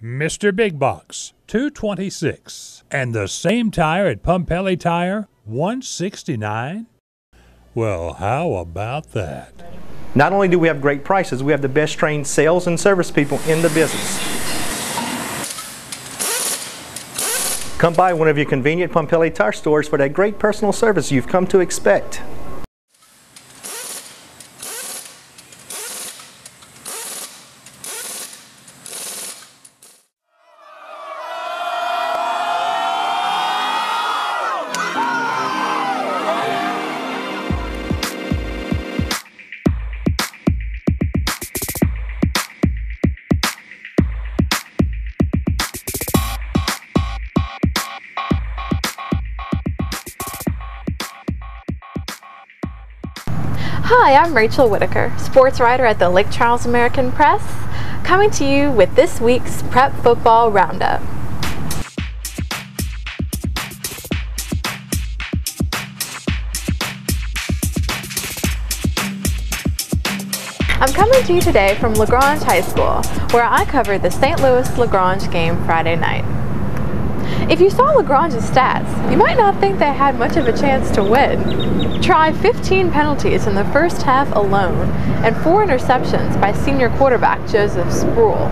Mr. Big Box, 226. And the same tire at Pumpelly Tire, 169? Well, how about that? Not only do we have great prices, we have the best trained sales and service people in the business. Come by one of your convenient Pumpelly tire stores for that great personal service you've come to expect. Hi, I'm Rachel Whittaker, sports writer at the Lake Charles American Press, coming to you with this week's Prep Football Roundup. I'm coming to you today from LaGrange High School, where I covered the St. Louis LaGrange game Friday night. If you saw LaGrange's stats, you might not think they had much of a chance to win. Try 15 penalties in the first half alone and four interceptions by senior quarterback Joseph Spruill.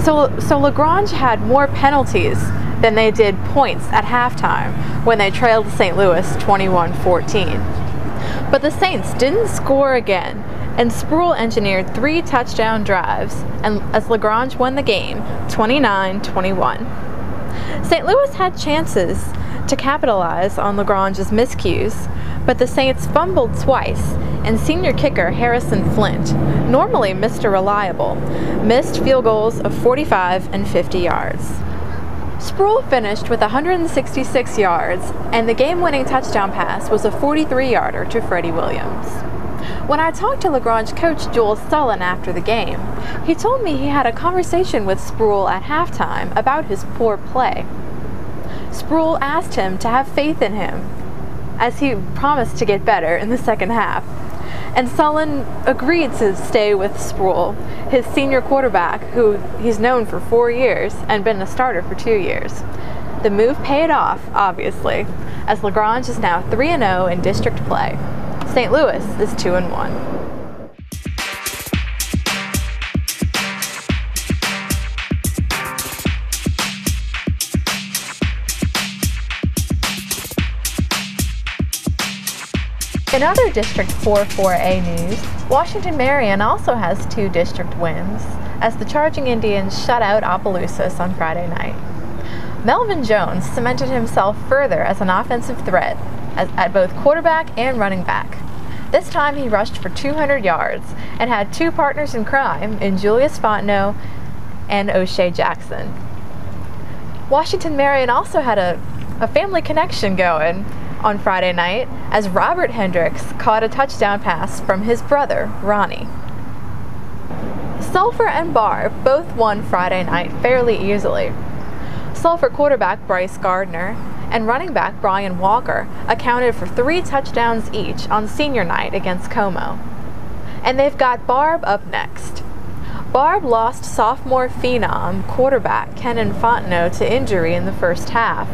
So, so LaGrange had more penalties than they did points at halftime when they trailed St. Louis 21-14. But the Saints didn't score again, and Spruill engineered three touchdown drives and as LaGrange won the game 29-21. St. Louis had chances to capitalize on LaGrange's miscues, but the Saints fumbled twice, and senior kicker Harrison Flint, normally Mr. Reliable, missed field goals of 45 and 50 yards. Spruill finished with 166 yards, and the game-winning touchdown pass was a 43-yarder to Freddie Williams. When I talked to LaGrange coach Joel Sullen after the game, he told me he had a conversation with Spruill at halftime about his poor play. Spruill asked him to have faith in him, as he promised to get better in the second half. And Sullen agreed to stay with Spruill, his senior quarterback, who he's known for four years and been a starter for two years. The move paid off, obviously, as LaGrange is now 3 0 in district play. St. Louis is 2 1. In other District 4-4A news, Washington Marion also has two district wins, as the Charging Indians shut out Opelousas on Friday night. Melvin Jones cemented himself further as an offensive threat as, at both quarterback and running back. This time he rushed for 200 yards and had two partners in crime in Julius Fontenot and O'Shea Jackson. Washington Marion also had a, a family connection going on Friday night as Robert Hendricks caught a touchdown pass from his brother, Ronnie. Sulphur and Barbe both won Friday night fairly easily. Sulphur quarterback Bryce Gardner and running back Brian Walker accounted for three touchdowns each on senior night against Comeaux. And they've got Barbe up next. Barbe lost sophomore phenom quarterback Kenan Fontenot to injury in the first half,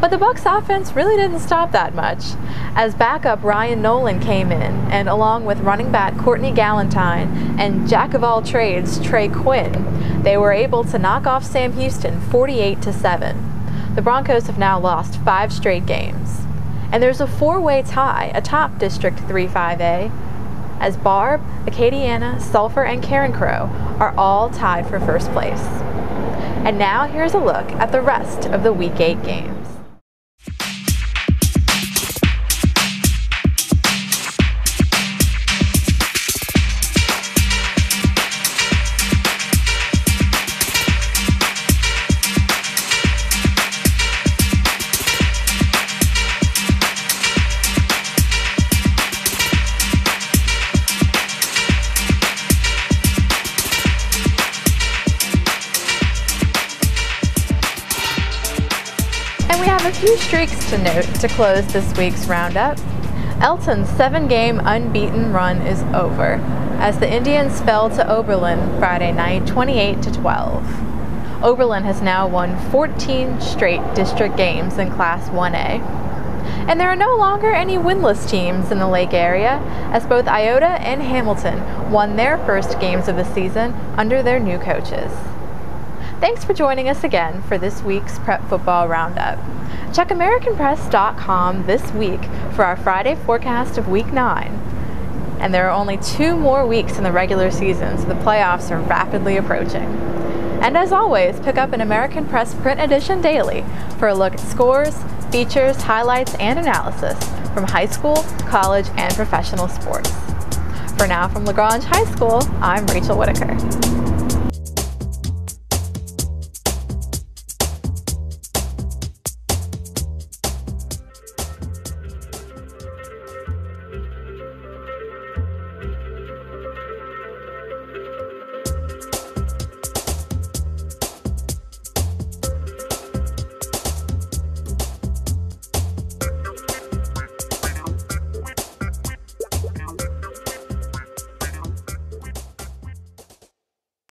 but the Bucks offense really didn't stop that much, as backup Ryan Nolan came in, and along with running back Courtney Galentine and jack of all trades Trey Quinn, they were able to knock off Sam Houston 48 to 7. The Broncos have now lost five straight games. And there's a four-way tie atop District 3-5A, as Barbe, Acadiana, Sulphur, and Carencro are all tied for first place. And now here's a look at the rest of the Week 8 games. A few streaks to note to close this week's roundup. Elton's seven-game unbeaten run is over, as the Indians fell to Oberlin Friday night 28 to 12. Oberlin has now won 14 straight district games in Class 1A. And there are no longer any winless teams in the lake area, as both Iota and Hamilton won their first games of the season under their new coaches. Thanks for joining us again for this week's Prep Football Roundup. Check AmericanPress.com this week for our Friday forecast of Week 9 and there are only two more weeks in the regular season, so the playoffs are rapidly approaching. And as always, pick up an American Press print edition daily for a look at scores, features, highlights, and analysis from high school, college, and professional sports. For now, from LaGrange High School, I'm Rachel Whittaker.